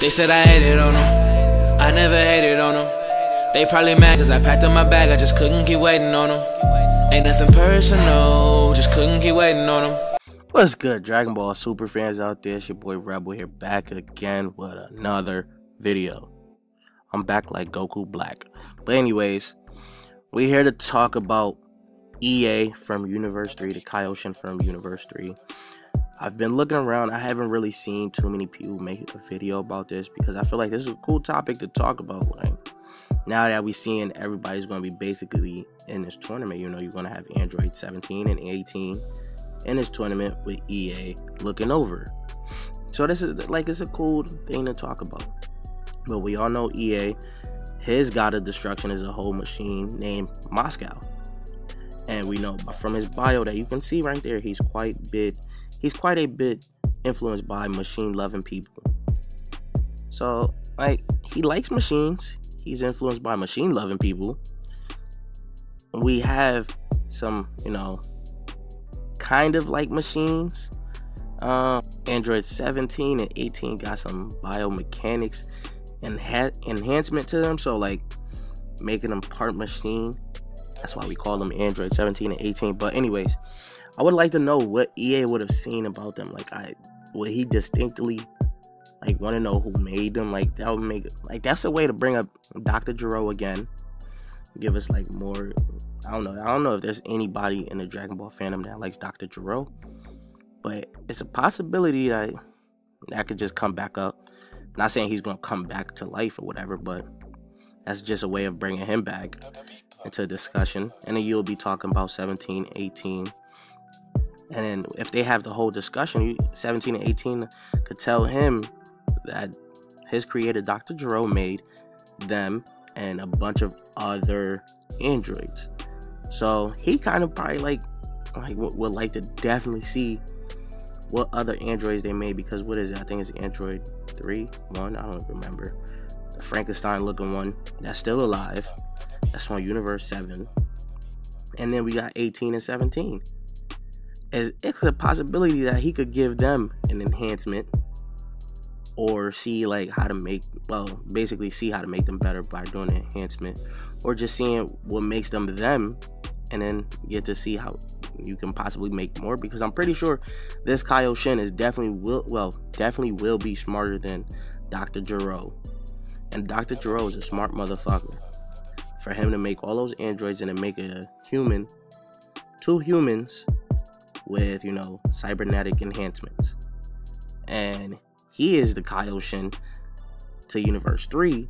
They said I hated on them. I never hated on them. They probably mad cause I packed up my bag, I just couldn't keep waiting on them. Ain't nothing personal, just couldn't keep waiting on them. What's good, Dragon Ball super fans out there? It's your boy Rebel here, back again with another video. I'm back like Goku Black. But anyways, we're here to talk about Ea from Universe 3, the Kaioshin from Universe 3. I've been looking around. I haven't really seen too many people make a video about this because I feel like this is a cool topic to talk about. Like now that we're seeing everybody's going to be basically in this tournament, you know, you're going to have Android 17 and 18 in this tournament with Ea looking over. So this is like it's a cool thing to talk about. But we all know Ea, his god of destruction is a whole machine named Mosco. And we know from his bio that you can see right there, he's quite bit he's quite a bit influenced by machine loving people. So, like, he likes machines. He's influenced by machine loving people. We have some, you know, kind of like machines. Uh, Android 17 and 18 got some biomechanics and ha- enhancement to them. So, like, making them part machine. That's why we call them Android 17 and 18. But, anyways, I would like to know what Ea would have seen about them. Like, I would he distinctly like want to know who made them? Like, that would make like that's a way to bring up Dr. Gero again. Give us like more. I don't know. I don't know if there's anybody in the Dragon Ball fandom that likes Dr. Gero, but it's a possibility that that could just come back up. Not saying he's gonna come back to life or whatever, but that's just a way of bringing him back into a discussion. And then you'll be talking about 17, 18, and then if they have the whole discussion, 17 and 18 could tell him that his creator, Dr. Gero, made them and a bunch of other androids. So he kind of probably like like would like to definitely see what other androids they made because what is it? I think it's Android 3, 1, I don't remember. The Frankenstein looking one that's still alive. That's on Universe 7. And then we got 18 and 17 Is it's a possibility that he could give them an enhancement or see like how to make well basically see how to make them better by doing an enhancement or just seeing what makes them them and then get to see how you can possibly make more because I'm pretty sure this Kaioshin is definitely will well definitely will be smarter than Dr. Gero. And Dr. Gero is a smart motherfucker. For him to make all those androids and to make a human, two humans with, you know, cybernetic enhancements. And he is the Kaioshin to Universe 3.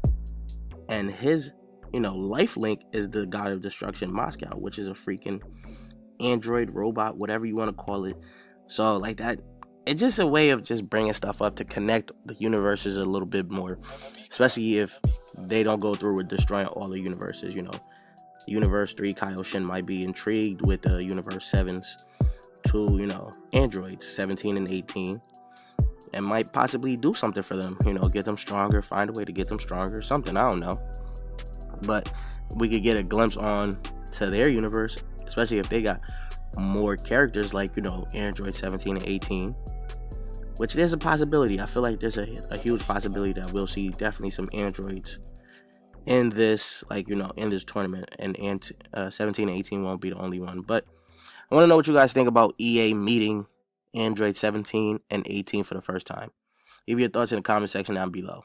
And his, you know, life link is the God of Destruction Mosco, which is a freaking android, robot, whatever you want to call it. So, like that, it's just a way of just bringing stuff up to connect the universes a little bit more, especially if they don't go through with destroying all the universes. You know, Universe 3 Kaioshin might be intrigued with the Universe 7's to, you know, Androids 17 and 18 and might possibly do something for them, you know, get them stronger, find a way to get them stronger, something, I don't know. But we could get a glimpse on to their universe, especially if they got more characters like, you know, Android 17 and 18. Which there's a possibility. I feel like there's a, a huge possibility that we'll see definitely some androids in this, like, you know, in this tournament. And, and uh, 17 and 18 won't be the only one. But I want to know what you guys think about Ea meeting Android 17 and 18 for the first time. Leave your thoughts in the comment section down below.